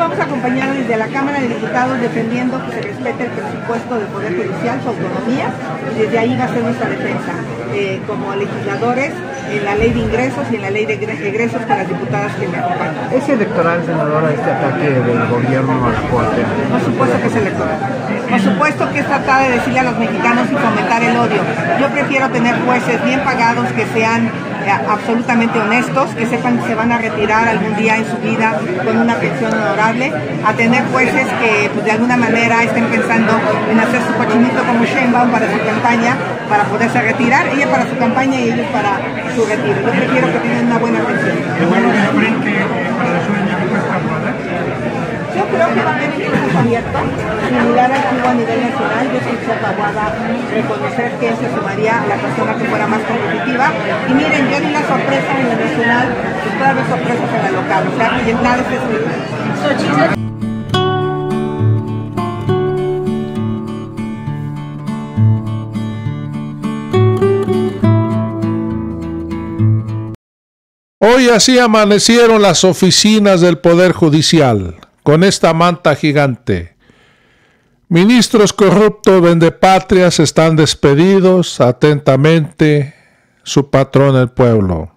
vamos a acompañar desde la Cámara de Diputados defendiendo que se respete el presupuesto del Poder Judicial, su autonomía, y desde ahí va a ser nuestra defensa eh, como legisladores en la ley de ingresos y en la ley de egresos para las diputadas que me acompañan. ¿Es electoral, senadora, este ataque del gobierno a la Corte? Por supuesto que es electoral. Por supuesto que es tratar de decirle a los mexicanos y fomentar el odio. Yo prefiero tener jueces bien pagados que sean absolutamente honestos, que sepan que se van a retirar algún día en su vida con una pensión honorable, a tener jueces que pues, de alguna manera estén pensando en hacer su cochinito como Sheinbaum para su campaña, para poderse retirar, ella para su campaña y ellos para su retiro. Yo prefiero que tengan una buena pensión. Creo que va a haber un abierto, similar al que a nivel nacional. Yo soy Aguada reconocer que se sumaría la persona que fuera más competitiva. Y miren, yo di la sorpresa en la nacional, pues puede sorpresas en la local. O sea, que nada es Hoy así amanecieron las oficinas del Poder Judicial con esta manta gigante. Ministros corruptos vendepatrias están despedidos atentamente su patrón el pueblo.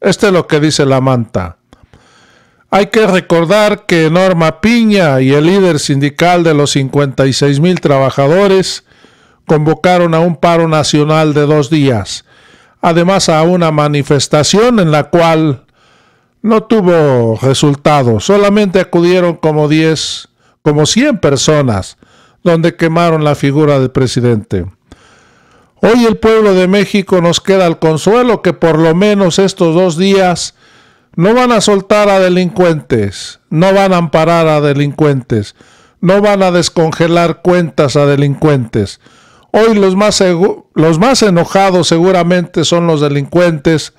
Este es lo que dice la manta. Hay que recordar que Norma Piña y el líder sindical de los 56 mil trabajadores convocaron a un paro nacional de dos días, además a una manifestación en la cual no tuvo resultado, solamente acudieron como 10, como 100 personas, donde quemaron la figura del presidente. Hoy el pueblo de México nos queda el consuelo que por lo menos estos dos días no van a soltar a delincuentes, no van a amparar a delincuentes, no van a descongelar cuentas a delincuentes. Hoy los más, los más enojados seguramente son los delincuentes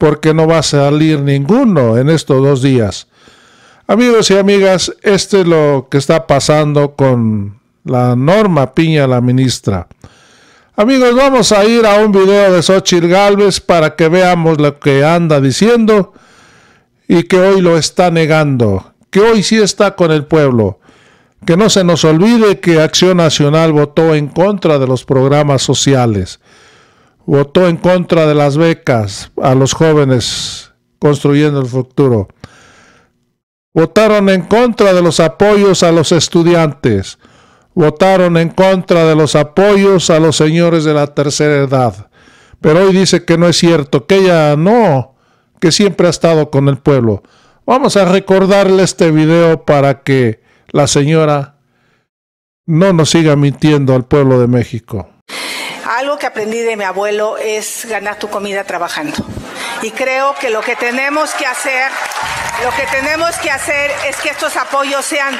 porque no va a salir ninguno en estos dos días. Amigos y amigas, esto es lo que está pasando con la Norma Piña, la ministra. Amigos, vamos a ir a un video de Xochitl Galvez para que veamos lo que anda diciendo y que hoy lo está negando, que hoy sí está con el pueblo. Que no se nos olvide que Acción Nacional votó en contra de los programas sociales votó en contra de las becas a los jóvenes construyendo el futuro. Votaron en contra de los apoyos a los estudiantes. Votaron en contra de los apoyos a los señores de la tercera edad. Pero hoy dice que no es cierto, que ella no, que siempre ha estado con el pueblo. Vamos a recordarle este video para que la señora no nos siga mintiendo al pueblo de México. Algo que aprendí de mi abuelo es ganar tu comida trabajando. Y creo que lo que tenemos que hacer, lo que tenemos que hacer es que estos apoyos sean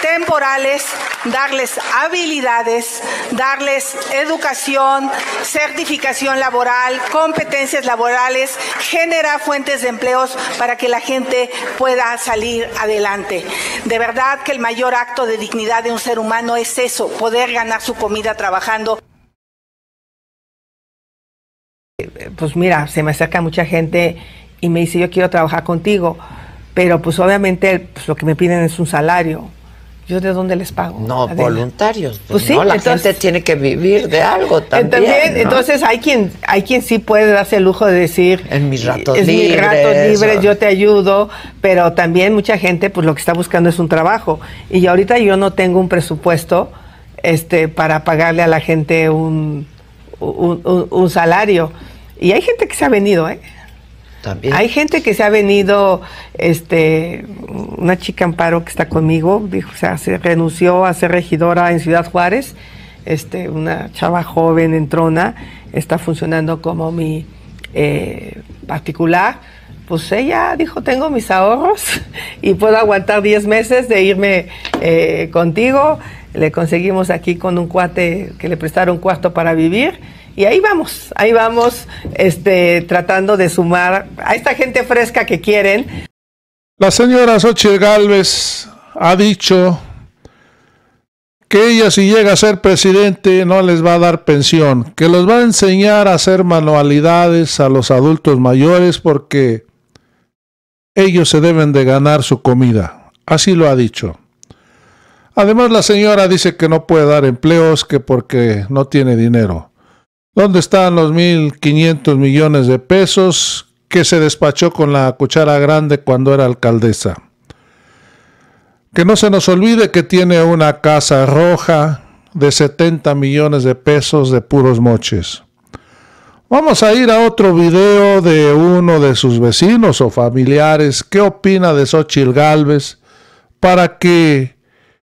temporales, darles habilidades, darles educación, certificación laboral, competencias laborales, generar fuentes de empleos para que la gente pueda salir adelante. De verdad que el mayor acto de dignidad de un ser humano es eso, poder ganar su comida trabajando pues mira, se me acerca mucha gente y me dice, yo quiero trabajar contigo, pero pues obviamente pues, lo que me piden es un salario. ¿Yo de dónde les pago? No, voluntarios. Pues, pues sí, la gente tiene que vivir de algo también. Entonces hay quien, hay quien sí puede darse el lujo de decir... En mis ratos es libres. mis ratos libres, yo te ayudo, pero también mucha gente pues lo que está buscando es un trabajo. Y ahorita yo no tengo un presupuesto este, para pagarle a la gente un, un salario. Y hay gente que se ha venido, ¿eh? También. Hay gente que se ha venido, este, una chica Amparo que está conmigo, dijo, o sea, se renunció a ser regidora en Ciudad Juárez, este, una chava joven, entrona, está funcionando como mi eh, particular. Pues ella dijo, tengo mis ahorros y puedo aguantar 10 meses de irme eh, contigo. Le conseguimos aquí con un cuate que le prestaron cuarto para vivir y ahí vamos, ahí vamos este, tratando de sumar a esta gente fresca que quieren. La señora Xochitl Galvez ha dicho que ella si llega a ser presidente no les va a dar pensión, que los va a enseñar a hacer manualidades a los adultos mayores porque ellos se deben de ganar su comida. Así lo ha dicho. Además, la señora dice que no puede dar empleos que porque no tiene dinero. ¿Dónde están los 1.500 millones de pesos que se despachó con la cuchara grande cuando era alcaldesa? Que no se nos olvide que tiene una casa roja de 70 millones de pesos de puros moches. Vamos a ir a otro video de uno de sus vecinos o familiares. ¿Qué opina de Xochitl Galvez? Para que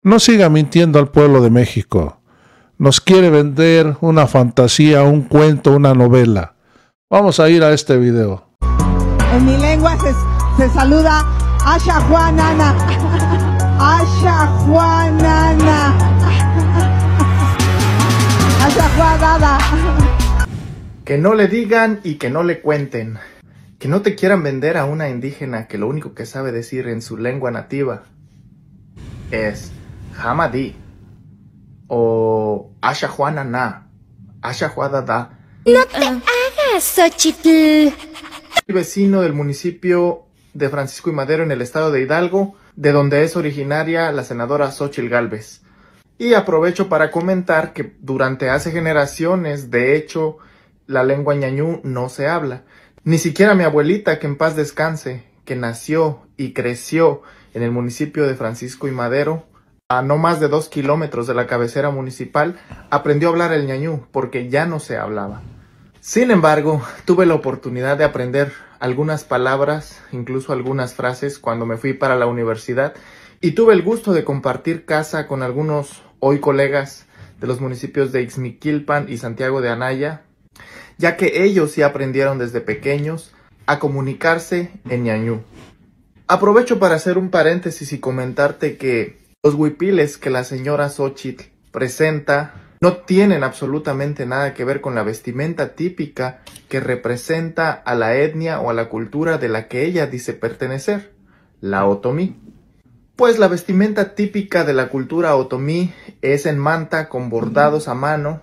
no siga mintiendo al pueblo de México. Nos quiere vender una fantasía, un cuento, una novela. Vamos a ir a este video. En mi lengua se, se saluda Asha Juanana. Asha Juanana. Asha Juanana. Que no le digan y que no le cuenten. Que no te quieran vender a una indígena que lo único que sabe decir en su lengua nativa es Hamadi o Asha Juana Na, Asha Da. No te hagas, Xochitl. Vecino del municipio de Francisco y Madero en el estado de Hidalgo, de donde es originaria la senadora Xochitl Galvez. Y aprovecho para comentar que durante hace generaciones, de hecho, la lengua ñañú no se habla. Ni siquiera mi abuelita, que en paz descanse, que nació y creció en el municipio de Francisco y Madero, a no más de dos kilómetros de la cabecera municipal, aprendió a hablar el ñañú porque ya no se hablaba. Sin embargo, tuve la oportunidad de aprender algunas palabras, incluso algunas frases, cuando me fui para la universidad y tuve el gusto de compartir casa con algunos hoy colegas de los municipios de Ixmiquilpan y Santiago de Anaya, ya que ellos sí aprendieron desde pequeños a comunicarse en ñañú. Aprovecho para hacer un paréntesis y comentarte que los huipiles que la señora Xochitl presenta no tienen absolutamente nada que ver con la vestimenta típica que representa a la etnia o a la cultura de la que ella dice pertenecer, la otomí. Pues la vestimenta típica de la cultura otomí es en manta con bordados a mano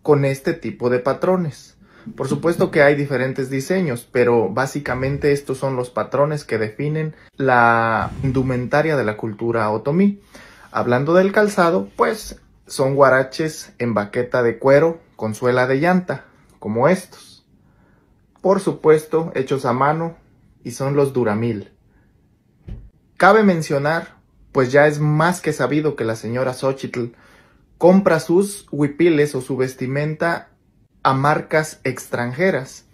con este tipo de patrones. Por supuesto que hay diferentes diseños, pero básicamente estos son los patrones que definen la indumentaria de la cultura otomí. Hablando del calzado, pues son guaraches en baqueta de cuero con suela de llanta, como estos. Por supuesto, hechos a mano y son los Duramil. Cabe mencionar, pues ya es más que sabido que la señora Xochitl compra sus huipiles o su vestimenta a marcas extranjeras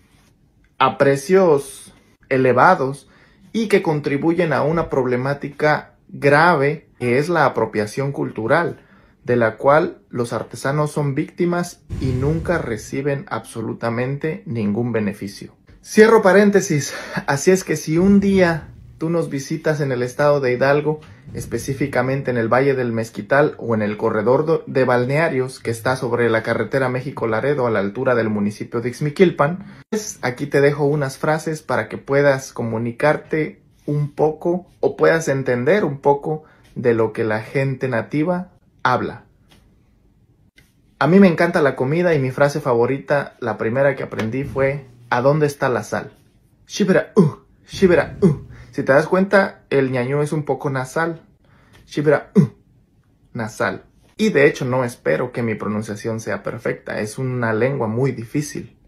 a precios elevados y que contribuyen a una problemática grave que es la apropiación cultural, de la cual los artesanos son víctimas y nunca reciben absolutamente ningún beneficio. Cierro paréntesis, así es que si un día tú nos visitas en el estado de Hidalgo, específicamente en el Valle del Mezquital o en el corredor de balnearios que está sobre la carretera México-Laredo a la altura del municipio de Ixmiquilpan, pues aquí te dejo unas frases para que puedas comunicarte un poco o puedas entender un poco de lo que la gente nativa habla. A mí me encanta la comida y mi frase favorita, la primera que aprendí fue ¿A dónde está la sal? Shibera uh, shibera uh. Si te das cuenta, el ñaño es un poco nasal. Shibra, uh, nasal. Y de hecho no espero que mi pronunciación sea perfecta, es una lengua muy difícil.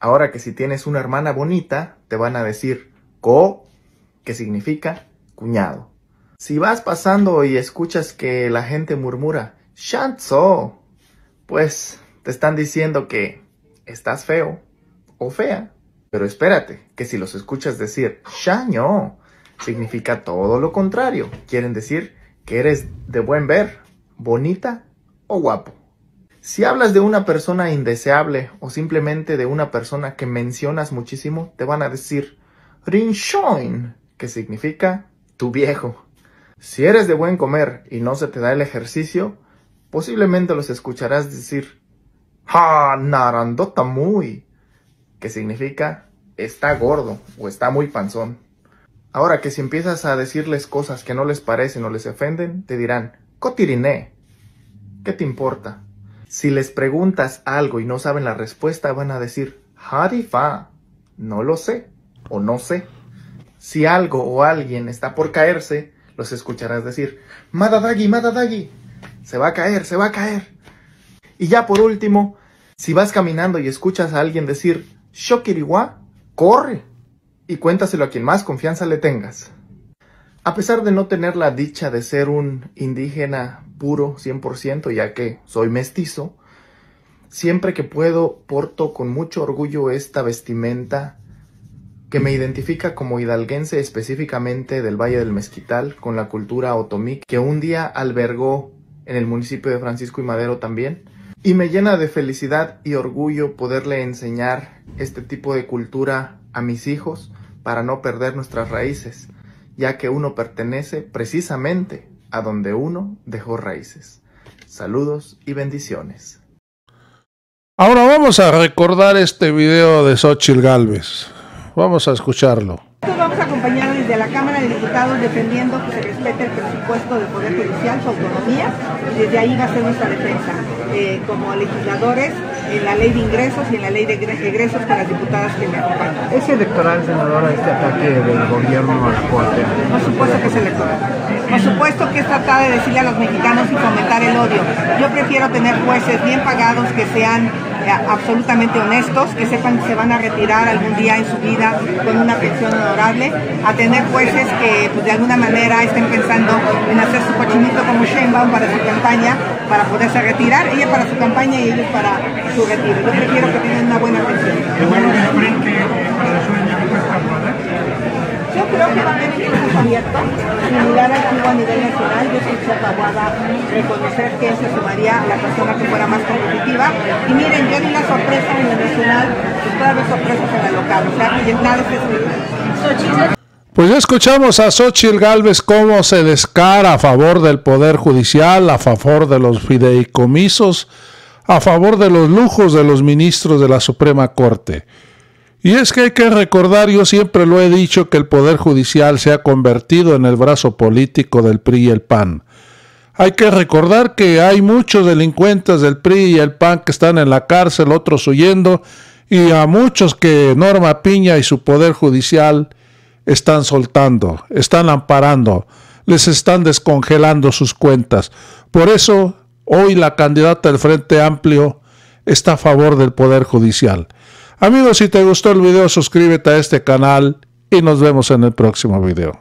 Ahora que si tienes una hermana bonita, te van a decir ko, que significa cuñado. Si vas pasando y escuchas que la gente murmura shanzo, pues te están diciendo que estás feo o fea. Pero espérate, que si los escuchas decir shaño, significa todo lo contrario. Quieren decir que eres de buen ver, bonita o guapo. Si hablas de una persona indeseable o simplemente de una persona que mencionas muchísimo, te van a decir rinshoin, que significa tu viejo. Si eres de buen comer y no se te da el ejercicio, posiblemente los escucharás decir ha narandota muy, que significa está gordo o está muy panzón. Ahora que si empiezas a decirles cosas que no les parecen o les ofenden, te dirán, cotiriné, ¿qué te importa? Si les preguntas algo y no saben la respuesta, van a decir, hadifa, no lo sé o no sé. Si algo o alguien está por caerse, los escucharás decir, Madadagi, Madadagi, se va a caer, se va a caer. Y ya por último, si vas caminando y escuchas a alguien decir, Shokiriwa, corre y cuéntaselo a quien más confianza le tengas. A pesar de no tener la dicha de ser un indígena puro 100%, ya que soy mestizo, siempre que puedo porto con mucho orgullo esta vestimenta que me identifica como hidalguense específicamente del Valle del Mezquital con la cultura otomí que un día albergó en el municipio de Francisco y Madero también. Y me llena de felicidad y orgullo poderle enseñar este tipo de cultura a mis hijos para no perder nuestras raíces ya que uno pertenece precisamente a donde uno dejó raíces. Saludos y bendiciones. Ahora vamos a recordar este video de Xochitl Galvez. Vamos a escucharlo. Vamos a acompañar desde la Cámara de Diputados defendiendo que se respete el presupuesto del Poder Judicial, su autonomía, y desde ahí va a ser nuestra defensa. Eh, como legisladores, en la ley de ingresos y en la ley de egresos para las diputadas que me acompañan. ¿Es electoral, senadora, este ataque del gobierno a la Corte? Por supuesto que es electoral. Por supuesto que es tratar de decirle a los mexicanos y fomentar el odio. Yo prefiero tener jueces bien pagados que sean eh, absolutamente honestos, que sepan que se van a retirar algún día en su vida con una pensión honorable, a tener jueces que pues, de alguna manera estén pensando en hacer su cochinito como Sheinbaum para su campaña, para poderse retirar, ella para su campaña y ellos para su retiro. Yo prefiero que tengan una buena pensión. Yo creo que va a haber pues ya escuchamos a Xochitl Galvez cómo se descara a favor del Poder Judicial, a favor de los fideicomisos, a favor de los lujos de los ministros de la Suprema Corte. Y es que hay que recordar, yo siempre lo he dicho, que el Poder Judicial se ha convertido en el brazo político del PRI y el PAN. Hay que recordar que hay muchos delincuentes del PRI y el PAN que están en la cárcel, otros huyendo, y a muchos que Norma Piña y su Poder Judicial están soltando, están amparando, les están descongelando sus cuentas. Por eso, hoy la candidata del Frente Amplio está a favor del Poder Judicial. Amigos, si te gustó el video, suscríbete a este canal y nos vemos en el próximo video.